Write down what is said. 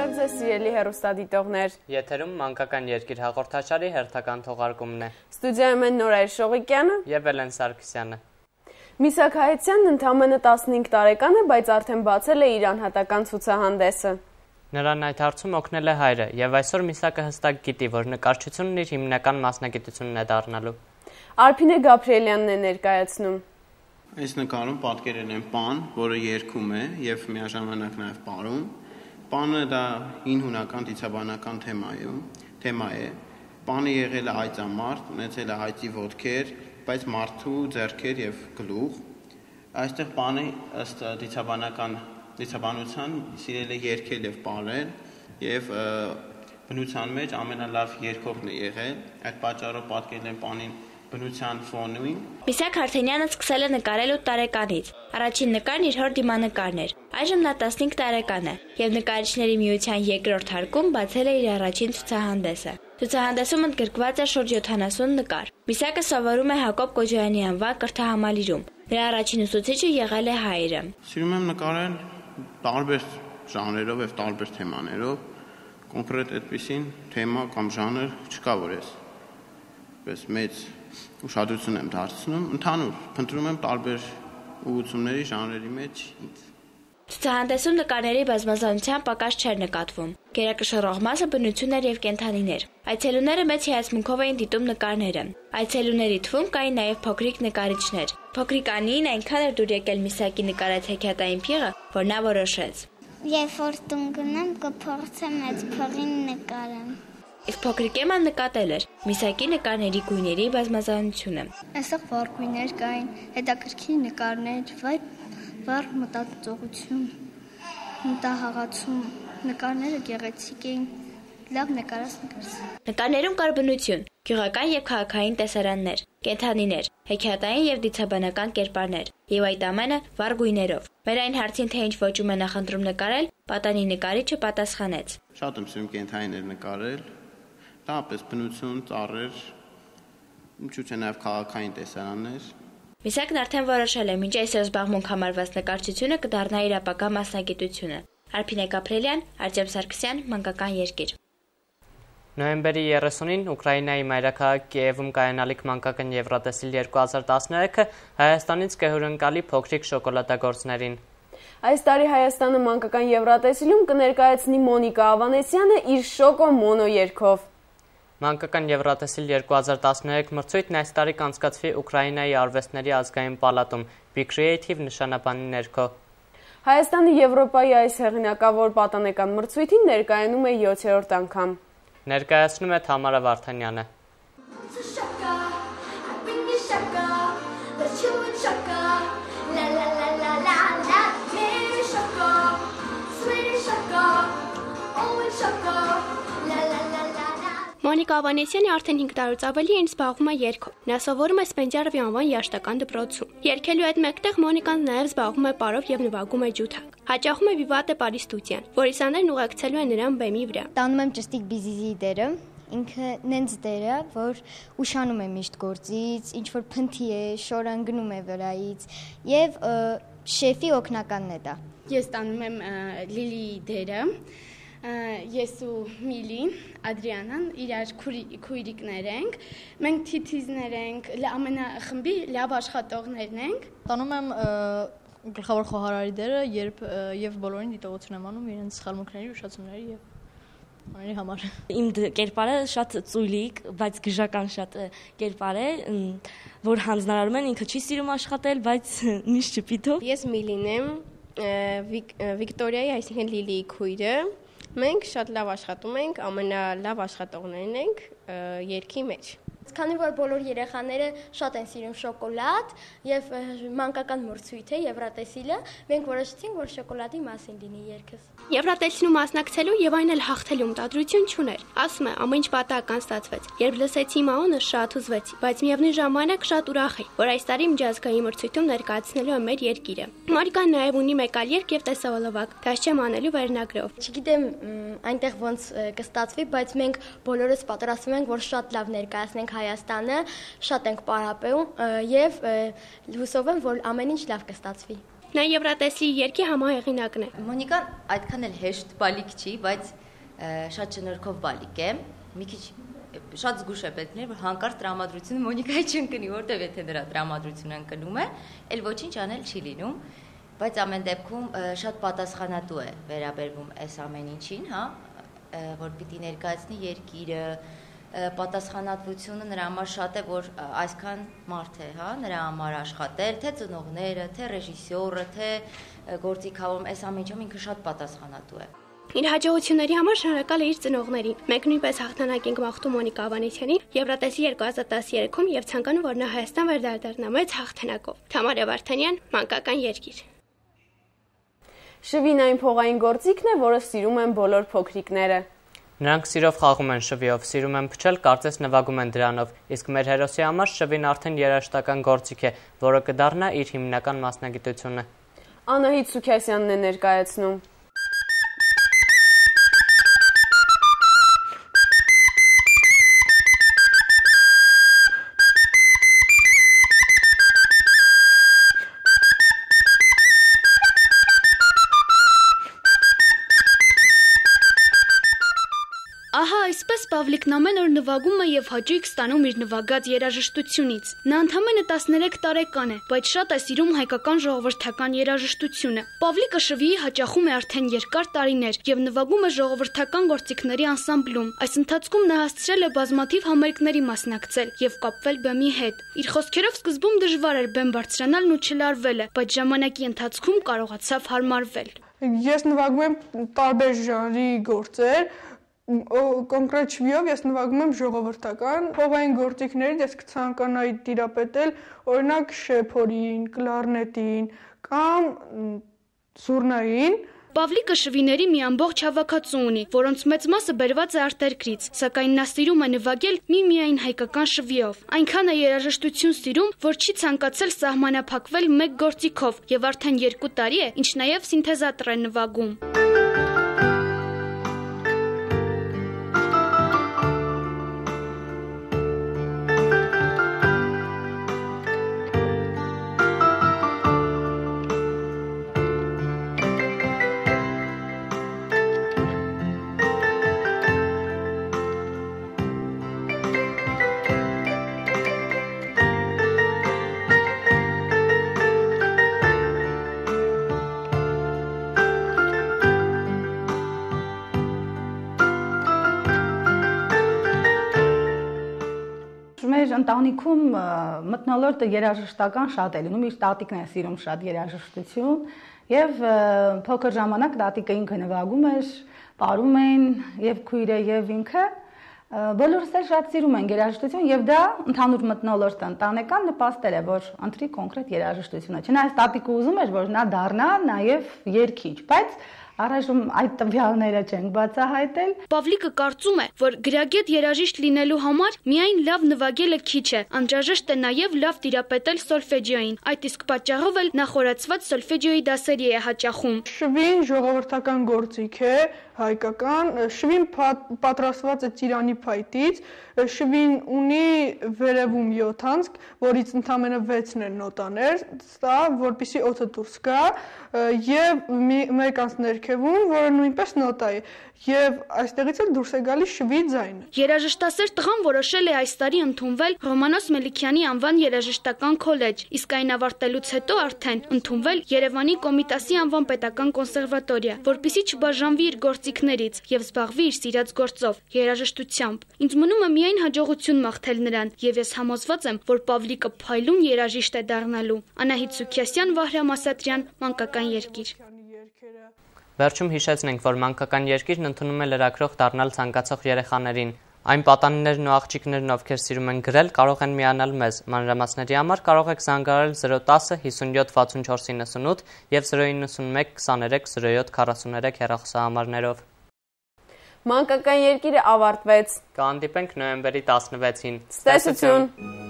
ձեզ սիրելի հերոստադիտողներ։ Եթերում մանկական երկիր հաղորդաշարի հերթական թողարկումն է։ Ստուդիայում են Նորայր Շողիկյանը եւ Էլեն Սարգսյանը։ Միսակ Հայեցյանն ընդամենը 15 տարեկան է, բայց արդեն բացել է իր անհատական ցուցահանդեսը։ Նրան այդ հարցում օգնել է հայրը եւ այսօր Միսակը հստակ գիտի, որ նկարչությունն իր հիմնական մասնագիտությունն է դառնալու։ Արփինե Գաբրիելյանն է ներկայացնում։ Այս նկարում պատկերել են պան, որը երգում է եւ միաժամանակ նաեւ պարում։ Պանը դա հին հունական դիցաբանական թեմայում, թեմա է։ Պանը եղել է հայծամարտ, ունեցել է հայծի ոտքեր, բայց մարդու ձեռքեր եւ գլուխ։ Այստեղ պանը ըստ դիցաբանական դիցաբանության սիրել է երգել եւ պարել եւ բնության մեջ ամենալավ երգողն է եղել։ Այդ պատճառով պատկերել են պանին բնության ֆոնին։ Միսակ Հարթենյանը սկսել է նկարել 8 տարեկանից։ Առաջին նկարն իր հոր դիմանկարն էր։ Այժմ նա 15 տարեկան է եւ նկարիչների միության երկրորդ հարկում բացել է իր առաջին ցուցահանդեսը։ Ցուցահանդեսում ընդգրկված է շուրջ 70 նկար։ Միսակը սովորում է Հակոբ Կոջոյանի անվան կրթահամալիրում։ Նրա առաջին ուսուցիչը եղել է հայրը։ Սիրում եմ նկարել տարբեր ժանրերով եւ տարբեր թեմաներով։ Կոնկրետ այդպեսին թեմա կամ ժանր չկա որ ես պես մեծ ուշադրություն եմ դարձնում, ընդհանուր փնտրում եմ տարբեր ուղղությունների ժանրերի մեջ ինձ։ Ցուցահանդեսում նկարների բազմազանության պակաս չէր նկատվում։ Գերակշռող մասը բնություն էր եւ կենթանիներ։ Այցելուները մեծ հիացմունքով էին դիտում նկարները։ Այցելուների թվում կային նաեւ փոքրիկ նկարիչներ։ Փոքրիկ Անին այնքան էր դուր եկել Միսակի նկարած հեքիաթային փիղը, որ նա որոշեց. Երբ որ տուն գնամ, կփորձեմ այդ փղին նկարեմ։ Իսկ փոքրիկ Էման նկատել էր Միսակի նկարների գույների բազմազանությունը։ Այստեղ վառ գույներ կային, հետաքրքիր նկարներ, վայր վառ մտածողություն, մտահաղացում, նկարները գեղեցիկ էին, լավ նկարած նկարս։ Նկարներում կար բնություն, գյուղական եւ քաղաքային տեսարաններ, կենթանիներ, հեքիաթային եւ դիցաբանական կերպարներ, եւ այդ ամենը վառ գույներով։ Մեր այն հարցին, թե ինչ ոճում է նախընտրում նկարել, պատանի նկարիչը պատասխանեց. Շատ եմ սիրում կենթանիներ նկարել, տապես բնություն, ծառեր, ինչու՞ չէ նաև քաղաքային տեսարաններ։ Միսակն արդեն որոշել է, մինչ այսօր զբաղմունք համարված նկարչությունը կդառնա իր ապագա մասնագիտությունը։ Արփինե Կապրելյան, Արտեմ Սարգսյան, Մանկական երկիր։ Նոյեմբերի 30-ին Ուկրաինայի մայրաքաղաք Կիևում կայանալիք մանկական Եվրատեսիլ 2013-ը Հայաստանից կհյուրընկալի փոքրիկ շոկոլադագործներին։ Այս տարի Հայաստանը մանկական Եվրատեսիլում կներկայացնի Մոնիկա Ավանեսյանը իր շոկո մոնո երգով։ Մանկական Եվրատեսիլ 2013 մրցույթն այս տարի կանցկացվի Ուկրաինայի արվեստների ազգային պալատում Be Creative նշանաբանի ներքո։ Հայաստանը Եվրոպայի այս հեղինակավոր պատանեկան մրցույթին ներկայանում է 7-րդ անգամ։ Ներկայացնում է Թամարա Վարդանյանը։ Մոնիկա Ավանեսյանը արդեն 5 տարուց ավելի այն զբաղվում է երգով։ Նա սովորում է Սպենդիարովի անվան երաշտական դպրոցում։ Երգելու հետ մեկտեղ Մոնիկան նաև զբաղվում է պարով եւ նվագում է ջութակ։ Հաճախում է Vivat Paris ստուդիան, որի սաներն ուղեկցելու են նրան բեմի վրա։ Տանում եմ ճստիկ բիզիզի դերը, ինքը նենց դերը, որ ուշանում է միշտ գործից, ինչ որ փնթի է, շորանգնում է վրայից եւ շեֆի օկնականն է դա։ Ես տանում եմ Լիլի դերը, ես ու Միլին, Ադրիանան իրար քույրիկներ ենք։ Մենք թիթիզներ ենք, ամենախմբի լավ աշխատողներն ենք։ Տանում եմ գլխավոր խոհարարի դերը, երբ եւ բոլորին դիտողություն եմ անում իրենց սխալմունքների, ուշացումների եւ Աների համար։ Իմ կերպարը շատ ծույլիկ, բայց գժական շատ կերպար է, որ հանձնարարում են ինքը չի սիրում աշխատել, բայց միշտ չպիտով։ Ես Միլին եմ, Վիկտորիայի, այսինքն Լիլիի քույրը։ Մենք շատ լավ աշխատում ենք, ամենալավ աշխատողներն ենք երկի մեջ։ Քանի որ բոլոր երեխաները շատ են սիրում շոկոլադ եւ մանկական մրցույթ է Եվրատեսիլը, մենք որոշեցինք, որ շոկոլադի մասին լինի երգս։ Եվրատեսիլու մասնակցելու եւ այն էլ հաղթելու մտադրություն չուներ։ Ասում է, ամեն ինչ պատահական ստացվեց։ Երբ լսեցի Մաոնը, շատ հուզվեցի, բայց միևնույն ժամանակ շատ ուրախ էի, որ այս տարի միջազգային մրցույթում ներկայացնելու եմ մեր երկիրը։ Մարիկան նաեւ ունի մեկ այլ երգ եւ տեսավոլովակ, դաշ չեմ անելու վերնագրով։ Չգիտեմ այնտեղ ոնց կստացվի, բայց մենք բոլորս պատրաստվում ենք, որ շատ լավ ներկայացնենք Հայաստանը, շատ ենք պարապում եւ հուսով եմ, որ ամեն ինչ լավ կստացվի։ Նա Եվրատեսլի երկի համահեղինակն է։ Մոնիկան այդքան էլ հեշտ բալիկ չի, բայց Շատ շնորհքով բալիկ եմ։ Մի քիչ շատ զգուշ է պետք լինել, որ հանկարծ տրամադրությունը Մոնիկայի չընկնի, որտեվ եթե նրա տրամադրությունը ընկնում է, էլ ոչինչ անել չի լինում բայց ամեն դեպքում շատ պատասխանատու է վերաբերվում այս ամեն ինչին, հա, որ պիտի ներկայացնի երկիրը, պատասխանատվությունը նրա համար շատ է, որ այսքան մարդ է, հա, նրա համար աշխատել, թե ծնողները, թե ռեժիսորը, թե գործիքավորում, այս ամեն ինչում ինքը շատ պատասխանատու է։ Իր հաջողությունների համար շնորհակալ է իր ծնողներին։ Մենք նույնպես հաղթանակ ենք մաղթում Մոնիկա Ավանեսյանին Եվրատեսի 2013-ում եւ ցանկանում որ նա Հայաստան վերդարձնա մեծ հաղթանակով։ Թամարա Վարդանյան, մանկական երկիր։ Շվին այն փողային գործիքն է, որը սիրում են բոլոր փոքրիկները։ Նրանք սիրով խաղում են շվիով, սիրում են փչել, կարծես նվագում են դրանով, իսկ մեր հերոսի համար շվին արդեն երաժշտական գործիք է, որը կդառնա իր հիմնական մասնագիտությունը։ Անահիտ Սուքյասյանն է ներկայացնում։ Պավլիկն ամեն օր նվագում է եւ հաճույք ստանում իր նվագած երաժշտությունից։ Նա ընդամենը 13 տարեկան է, բայց շատ է սիրում հայկական ժողովրդական երաժշտությունը։ Պավլիկը շվիի հաճախում է արդեն երկար տարիներ եւ նվագում է ժողովրդական գործիքների անսամբլում։ Այս ընթացքում նա հասցրել է բազմաթիվ համերգների մասնակցել եւ կապվել բեմի հետ։ Իր խոսքերով սկզբում դժվար էր բեմ բարձրանալն ու չլարվելը, բայց ժամանակի ընթացքում կարողացավ հարմարվել։ Ես նվագում եմ տարբեր ժանրի գործեր, կոնկրետ շվիով ես նվագում եմ ժողովրդական հովային գործիքներից ես կցանկանայի տիրապետել օրինակ շեփորին, կլարնետին կամ սուրնային Պավլիկը շվիների մի ամբողջ հավաքածու ունի, որոնց մեծ մասը բերված է արտերկրից, սակայն նա սիրում է նվագել մի-միայն հայկական շվիով։ Այնքան է երաժշտություն սիրում, որ չի ցանկացել սահմանափակվել մեկ գործիքով եւ արդեն 2 տարի է, ինչ նաեւ սինթեզատոր է նվագում։ ընտանիքում մտնոլորտը երաժշտական շատ է լինում, իր տատիկն է սիրում շատ երաժշտություն եւ փոքր ժամանակ տատիկը ինքը նվագում էր, ապարում էին եւ քույրը եւ ինքը բոլորս էլ շատ սիրում են երաժշտություն եւ դա ընդհանուր մտնոլորտը ընտանեկան նպաստել է որ ընտրի կոնկրետ երաժշտությունը չնայած տատիկը ուզում էր որ նա դառնա նաեւ երգիչ բայց Առայժմ այդ տվյալները չենք բացահայտել։ Պավլիկը կարծում է, որ գրագետ երաժիշտ լինելու համար միայն լավ նվագելը քիչ է, անհրաժեշտ է նաև լավ տիրապետել սոլֆեջիոին։ Այդ իսկ պատճառով էլ նախորացված սոլֆեջիոյի դասերի է հաճախում։ Շվին ժողովրդական գործիք է, հայկական, շվին պատրաստված է ծիրանի փայտից, շվին ունի վերևում 7 անցք, որից ընդամենը 6-ն են նոտաներ, սա որպիսի օդը դուրս գա, եւ մեկ անց ներքևում, որը նույնպես նոտա է եւ այստեղից էլ դուրս է գալի շվի ձայնը։ Երաժշտասեր տղան որոշել է այս տարի ընդունվել Ռոմանոս Մելիքյանի անվան երաժշտական քոլեջ, իսկ այն ավարտելուց հետո արդեն ընդունվել Երևանի Կոմիտասի անվան պետական կոնսերվատորիա, որpիսի չբաժանվի իր գործիքներից եւ զբաղվի իր սիրած գործով՝ երաժշտությամբ։ Ինձ մնում է միայն հաջողություն մաղթել նրան եւ ես համոզված եմ, որ Պավլիկը փայլուն երաժիշտ է դառնալու։ Անահիտ Սուքյասյան, Վահրամ Ասատրյան, Մանկական երկիր։ Վերջում հիշեցնենք, որ մանկական երկիրն ընդունում է լրագրող դառնալ ցանկացող երեխաներին։ Այն պատանիներն ու աղջիկներն, ովքեր սիրում են գրել, կարող են միանալ մեզ։ Մանրամասների համար կարող եք զանգարել 010 57 64 98 եւ 091 23 07 43 հեռախոսահամարներով։ Մանկական երկիրը ավարտվեց։ Կհանդիպենք նոյեմբերի 16-ին։ Ցտեսություն։